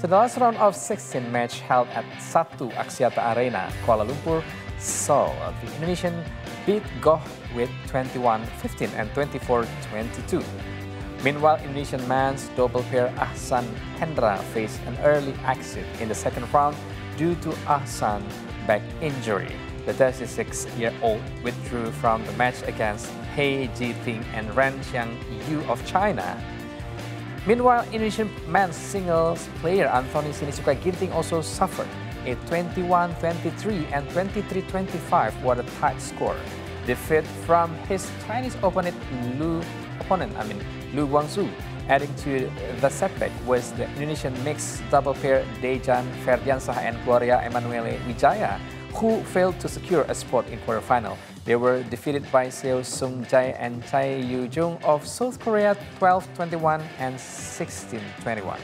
The last round of 16 match held at Satu Axiata Arena, Kuala Lumpur, saw the Indonesian beat Goh with 21-15 and 24-22. Meanwhile, Indonesian men's double pair Ahsan Hendra faced an early exit in the second round due to Ahsan back injury. The 36-year-old withdrew from the match against He Jiting and Ren Xiang Yu of China. Meanwhile, Indonesian men's singles player Anthony Sinisuka Ginting also suffered a 21-23 and 23-25 were the tight score. Defeat from his Chinese opponent Lu opponent, I mean Lu Guangzu. Adding to the setback was the Indonesian mixed double pair Dejan Ferdinansyah and Gloria Emanuelle Widjaja, who failed to secure a spot in quarterfinal. They were defeated by Seo Seung Jae and Chae Yu Jung of South Korea 12-21 and 16-21.